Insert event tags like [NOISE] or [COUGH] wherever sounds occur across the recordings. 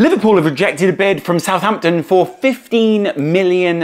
Liverpool have rejected a bid from Southampton for £15 million,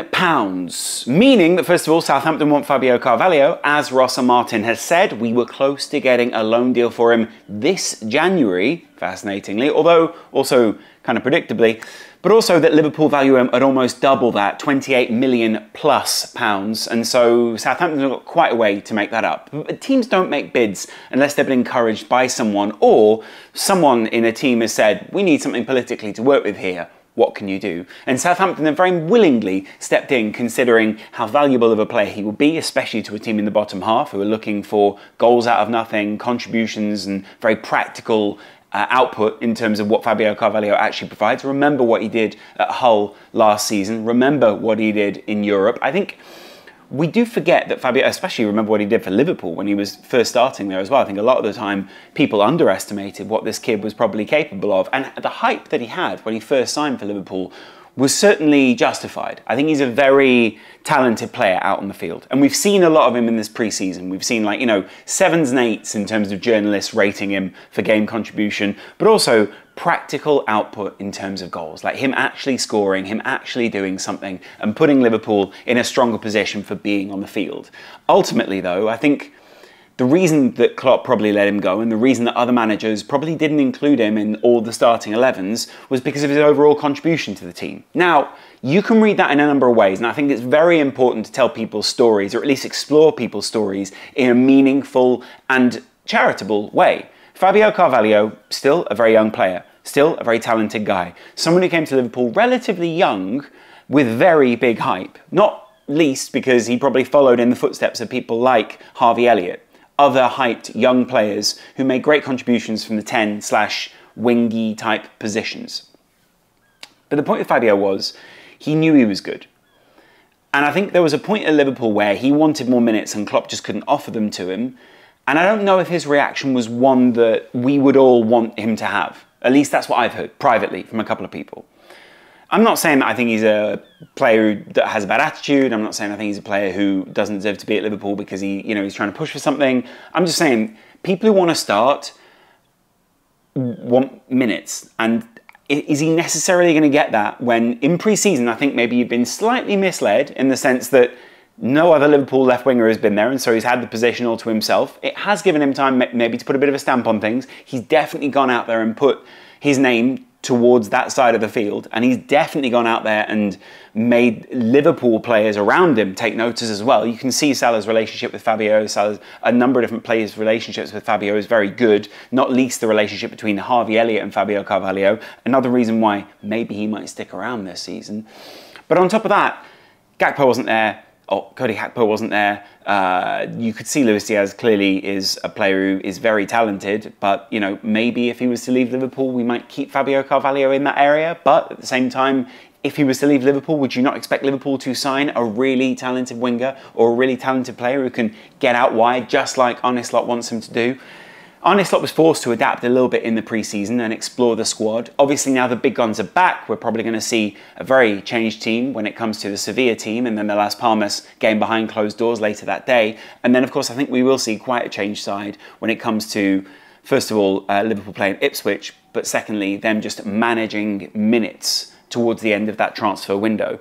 meaning that, first of all, Southampton want Fabio Carvalho. As Russell Martin has said, we were close to getting a loan deal for him this January, fascinatingly, although also kind of predictably but also that Liverpool value um, him at almost double that, 28 million plus pounds. And so Southampton have got quite a way to make that up. But teams don't make bids unless they've been encouraged by someone or someone in a team has said, we need something politically to work with here what can you do? And Southampton have very willingly stepped in, considering how valuable of a player he will be, especially to a team in the bottom half who are looking for goals out of nothing, contributions, and very practical uh, output in terms of what Fabio Carvalho actually provides. Remember what he did at Hull last season. Remember what he did in Europe. I think we do forget that Fabio, especially remember what he did for Liverpool when he was first starting there as well. I think a lot of the time people underestimated what this kid was probably capable of. And the hype that he had when he first signed for Liverpool was certainly justified. I think he's a very talented player out on the field. And we've seen a lot of him in this preseason. We've seen like, you know, sevens and eights in terms of journalists rating him for game contribution, but also practical output in terms of goals. Like him actually scoring, him actually doing something and putting Liverpool in a stronger position for being on the field. Ultimately though, I think the reason that Klopp probably let him go and the reason that other managers probably didn't include him in all the starting 11s was because of his overall contribution to the team. Now, you can read that in a number of ways, and I think it's very important to tell people's stories, or at least explore people's stories in a meaningful and charitable way. Fabio Carvalho, still a very young player, still a very talented guy, someone who came to Liverpool relatively young with very big hype, not least because he probably followed in the footsteps of people like Harvey Elliott other hyped young players who made great contributions from the 10 slash wingy type positions. But the point with Fabio was he knew he was good. And I think there was a point at Liverpool where he wanted more minutes and Klopp just couldn't offer them to him. And I don't know if his reaction was one that we would all want him to have. At least that's what I've heard privately from a couple of people. I'm not saying that I think he's a player that has a bad attitude. I'm not saying I think he's a player who doesn't deserve to be at Liverpool because he, you know, he's trying to push for something. I'm just saying people who want to start want minutes, and is he necessarily going to get that when in pre-season I think maybe you've been slightly misled in the sense that no other Liverpool left winger has been there, and so he's had the position all to himself. It has given him time maybe to put a bit of a stamp on things. He's definitely gone out there and put his name towards that side of the field. And he's definitely gone out there and made Liverpool players around him take notice as well. You can see Salah's relationship with Fabio. Salah's, a number of different players' relationships with Fabio is very good, not least the relationship between Harvey Elliott and Fabio Carvalho. Another reason why maybe he might stick around this season. But on top of that, Gakpo wasn't there oh, Cody Gakpo wasn't there. Uh, you could see Luis Diaz clearly is a player who is very talented, but you know maybe if he was to leave Liverpool, we might keep Fabio Carvalho in that area. But at the same time, if he was to leave Liverpool, would you not expect Liverpool to sign a really talented winger or a really talented player who can get out wide, just like Arne wants him to do? Arne Slot was forced to adapt a little bit in the preseason and explore the squad. Obviously, now the big guns are back, we're probably going to see a very changed team when it comes to the Sevilla team and then the Las Palmas game behind closed doors later that day. And then, of course, I think we will see quite a changed side when it comes to, first of all, uh, Liverpool playing Ipswich, but secondly, them just managing minutes towards the end of that transfer window.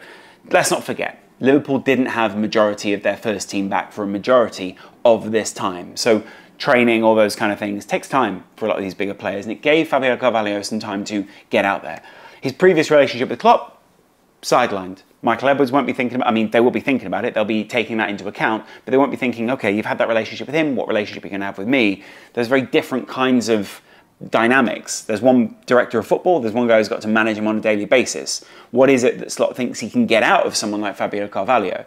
Let's not forget, Liverpool didn't have majority of their first team back for a majority of this time. So training, all those kind of things, takes time for a lot of these bigger players, and it gave Fabio Carvalho some time to get out there. His previous relationship with Klopp, sidelined. Michael Edwards won't be thinking about, I mean, they will be thinking about it, they'll be taking that into account, but they won't be thinking, okay, you've had that relationship with him, what relationship are you going to have with me? There's very different kinds of dynamics. There's one director of football, there's one guy who's got to manage him on a daily basis. What is it that Slot thinks he can get out of someone like Fabio Carvalho?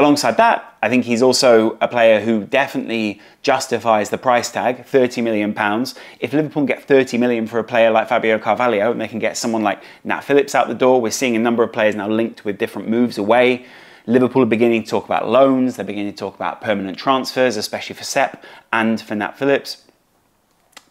Alongside that, I think he's also a player who definitely justifies the price tag, 30 million pounds. If Liverpool get 30 million for a player like Fabio Carvalho and they can get someone like Nat Phillips out the door, we're seeing a number of players now linked with different moves away. Liverpool are beginning to talk about loans, they're beginning to talk about permanent transfers, especially for Sepp and for Nat Phillips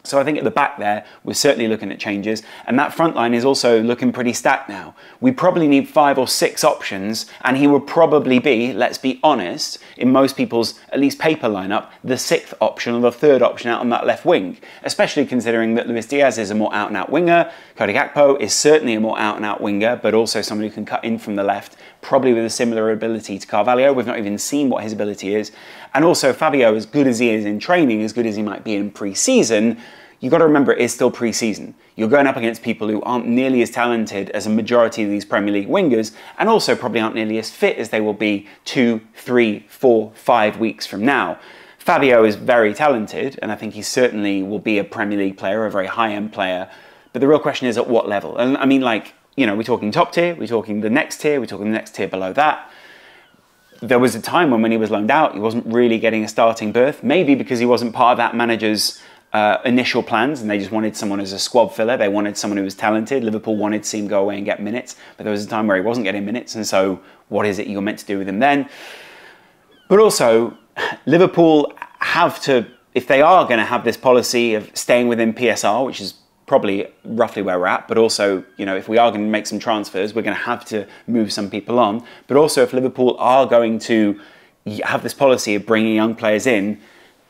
So I think at the back there, we're certainly looking at changes. And that front line is also looking pretty stacked now. We probably need five or six options, and he would probably be, let's be honest, in most people's at least paper lineup, the sixth option or the third option out on that left wing, especially considering that Luis Diaz is a more out and out winger. Cody Gakpo is certainly a more out and out winger, but also someone who can cut in from the left, probably with a similar ability to Carvalho. We've not even seen what his ability is. And also, Fabio, as good as he is in training, as good as he might be in pre season, you've got to remember it is still pre season. You're going up against people who aren't nearly as talented as a majority of these Premier League wingers, and also probably aren't nearly as fit as they will be two, three, four, five weeks from now. Fabio is very talented, and I think he certainly will be a Premier League player, a very high end player. But the real question is at what level? And I mean, like, you know, we're talking top tier, we're talking the next tier, we're talking the next tier below that there was a time when when he was loaned out, he wasn't really getting a starting berth. Maybe because he wasn't part of that manager's uh, initial plans and they just wanted someone as a squad filler. They wanted someone who was talented. Liverpool wanted to see him go away and get minutes, but there was a time where he wasn't getting minutes. And so, what is it you're meant to do with him then? But also, Liverpool have to, if they are going to have this policy of staying within PSR, which is probably roughly where we're at. But also, you know, if we are going to make some transfers, we're going to have to move some people on. But also, if Liverpool are going to have this policy of bringing young players in,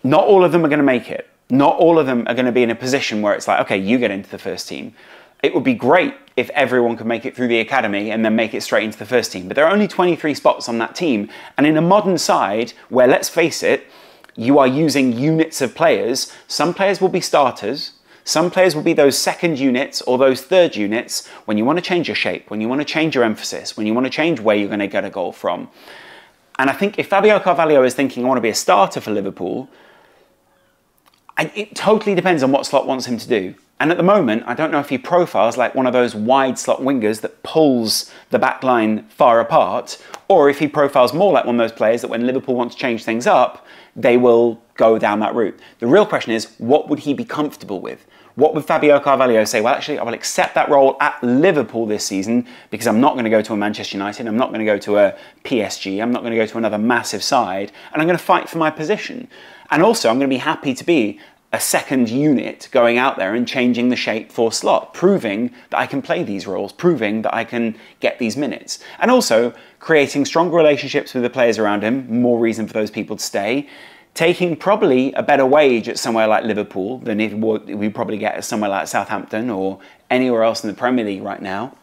not all of them are going to make it. Not all of them are going to be in a position where it's like, okay, you get into the first team. It would be great if everyone could make it through the academy and then make it straight into the first team. But there are only 23 spots on that team. And in a modern side where, let's face it, you are using units of players, some players will be starters, some players will be those second units or those third units when you want to change your shape, when you want to change your emphasis, when you want to change where you're going to get a goal from. And I think if Fabio Carvalho is thinking, I want to be a starter for Liverpool, it totally depends on what Slot wants him to do. And at the moment, I don't know if he profiles like one of those wide slot wingers that pulls the back line far apart, or if he profiles more like one of those players that when Liverpool want to change things up, they will go down that route. The real question is, what would he be comfortable with? What would Fabio Carvalho say? Well, actually, I will accept that role at Liverpool this season because I'm not going to go to a Manchester United, I'm not going to go to a PSG, I'm not going to go to another massive side, and I'm going to fight for my position. And also, I'm going to be happy to be a second unit going out there and changing the shape for slot, proving that I can play these roles, proving that I can get these minutes. And also creating stronger relationships with the players around him, more reason for those people to stay, taking probably a better wage at somewhere like Liverpool than if we probably get at somewhere like Southampton or anywhere else in the Premier League right now.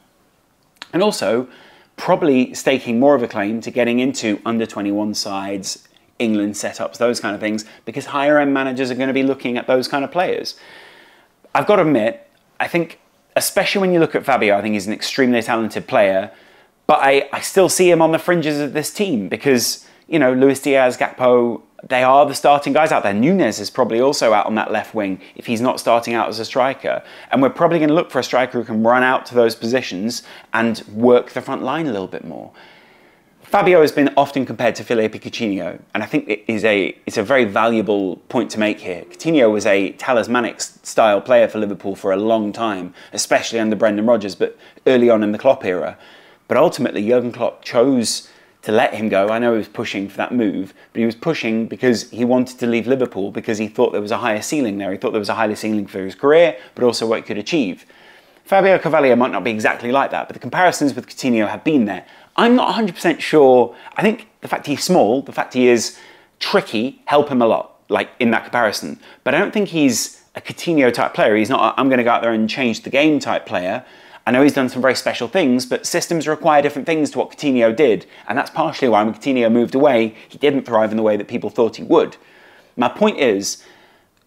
And also probably staking more of a claim to getting into under 21 sides, England setups, those kind of things, because higher end managers are going to be looking at those kind of players. I've got to admit, I think, especially when you look at Fabio, I think he's an extremely talented player, but I, I still see him on the fringes of this team because, you know, Luis Diaz, Gakpo, they are the starting guys out there. Nunez is probably also out on that left wing if he's not starting out as a striker. And we're probably going to look for a striker who can run out to those positions and work the front line a little bit more. Fabio has been often compared to Philippe Coutinho, and I think it is a, it's a very valuable point to make here. Coutinho was a talismanic style player for Liverpool for a long time, especially under Brendan Rodgers, but early on in the Klopp era. But ultimately, Jurgen Klopp chose to let him go. I know he was pushing for that move, but he was pushing because he wanted to leave Liverpool because he thought there was a higher ceiling there. He thought there was a higher ceiling for his career, but also what he could achieve. Fabio Carvalho might not be exactly like that, but the comparisons with Coutinho have been there. I'm not 100% sure. I think the fact he's small, the fact he is tricky, help him a lot, like in that comparison. But I don't think he's a Coutinho type player. He's not, I'm going to go out there and change the game type player. I know he's done some very special things, but systems require different things to what Coutinho did, and that's partially why when Coutinho moved away, he didn't thrive in the way that people thought he would. My point is,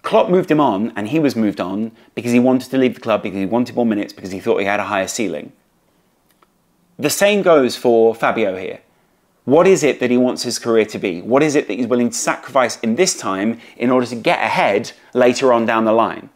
Klopp moved him on, and he was moved on because he wanted to leave the club, because he wanted more minutes, because he thought he had a higher ceiling. The same goes for Fabio here. What is it that he wants his career to be? What is it that he's willing to sacrifice in this time in order to get ahead later on down the line?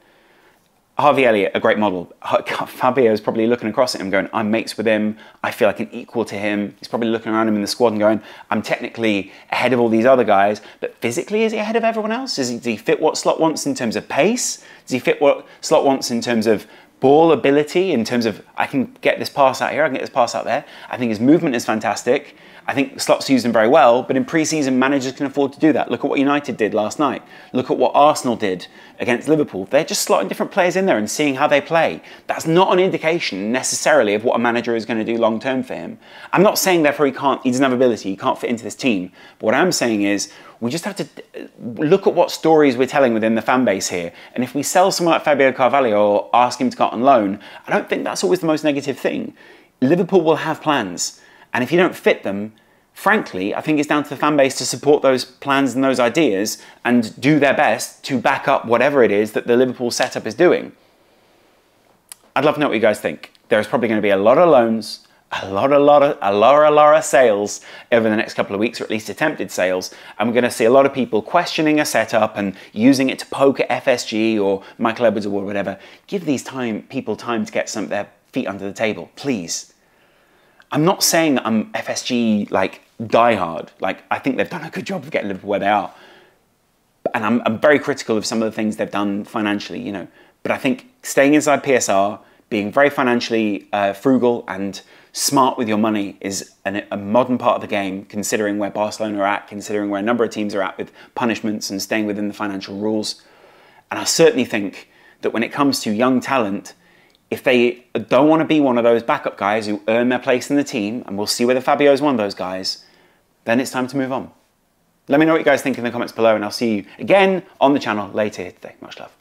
Harvey Elliott, a great model. [LAUGHS] Fabio is probably looking across at him going, I'm mates with him. I feel like an equal to him. He's probably looking around him in the squad and going, I'm technically ahead of all these other guys, but physically, is he ahead of everyone else? He, does he fit what Slot wants in terms of pace? Does he fit what Slot wants in terms of ball ability in terms of I can get this pass out here, I can get this pass out there. I think his movement is fantastic. I think Slot's used him very well, but in pre-season, managers can afford to do that. Look at what United did last night. Look at what Arsenal did against Liverpool. They're just slotting different players in there and seeing how they play. That's not an indication necessarily of what a manager is going to do long term for him. I'm not saying therefore he can't, he doesn't have ability, he can't fit into this team. But what I'm saying is we just have to look at what stories we're telling within the fan base here. And if we sell someone like Fabio Carvalho or ask him to go on loan, I don't think that's always the most negative thing. Liverpool will have plans. And if you don't fit them, frankly, I think it's down to the fan base to support those plans and those ideas and do their best to back up whatever it is that the Liverpool setup is doing. I'd love to know what you guys think. There's probably going to be a lot of loans, a lot, a lot of, a lot, a lot of sales over the next couple of weeks, or at least attempted sales. And we're going to see a lot of people questioning a setup and using it to poke at FSG or Michael Edwards or whatever. Give these time people time to get some their feet under the table, please. I'm not saying I'm FSG like diehard. Like I think they've done a good job of getting Liverpool where they are, and I'm, I'm very critical of some of the things they've done financially. You know, but I think staying inside PSR, being very financially uh, frugal and smart with your money is an, a modern part of the game, considering where Barcelona are at, considering where a number of teams are at with punishments and staying within the financial rules. And I certainly think that when it comes to young talent if they don't want to be one of those backup guys who earn their place in the team, and we'll see whether Fabio is one of those guys, then it's time to move on. Let me know what you guys think in the comments below, and I'll see you again on the channel later today. Much love.